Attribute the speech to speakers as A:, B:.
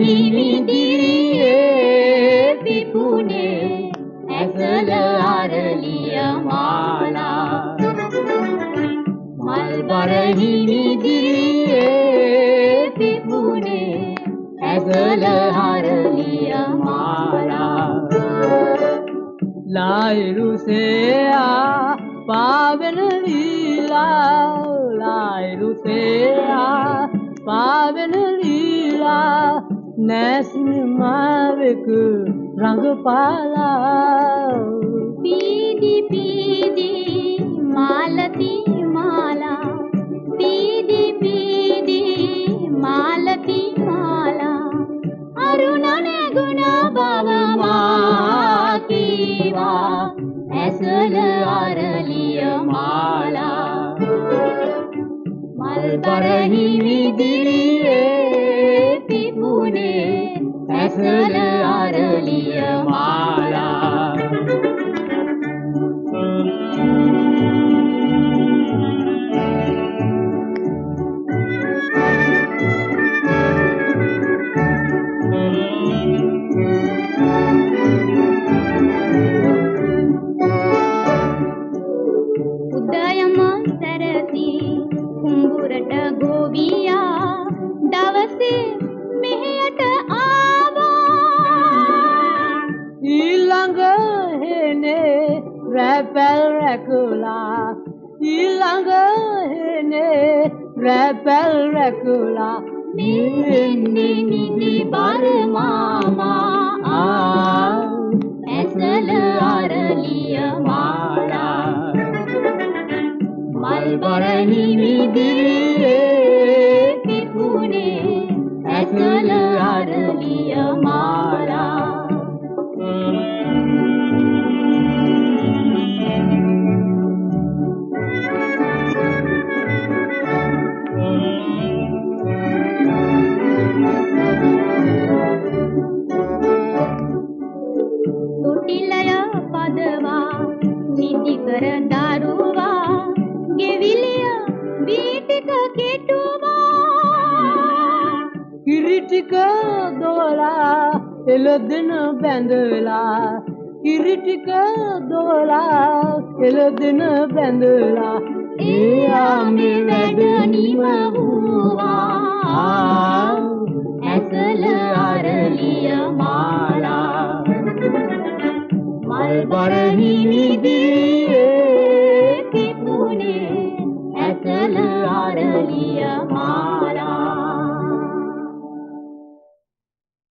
A: බරහිමිදිරියේ පිපුනේ ඇසල අරලිය මාලා මල් බරහිමිදිරියේ පිපුනේ ඇසල හරලිය මාලා
B: ලායිරුසේයා පාවෙන ලීලා ලායිරුසේයා පාවෙන ලීලා නැසිනමාවෙක රඟපාලා
A: පීදි පීදි මාලති මාලා පීදි පීදි මාලති මාලා අරුණ නැගුණ බව මා කීවා ඇසල අරලිය මාලා මල් බරහි විදිරියේ तूने फसल
B: आरली හෙනේ රැපැල් රැකුලා ඊළඟ හෙනේ රැපැල් රැකුලා
A: නිවෙන්නේ නිදි බර මාමා ආ ඇසල අරලිය මාලා මල් බරහි විදිරියේ පිපුනේ ඇසල අරලිය මාලා තුටිලය
B: කිරිටික දෝලා එළදෙන බැඳලා කිරිටික දෝලා එළදෙන බැඳලා
A: ඒ ආමේ වැඩ නිම වූවා ඇසල අරලිය මාලා මල් බරහි විදිරියේ පිපුනේ ඇසල අරලිය මාලා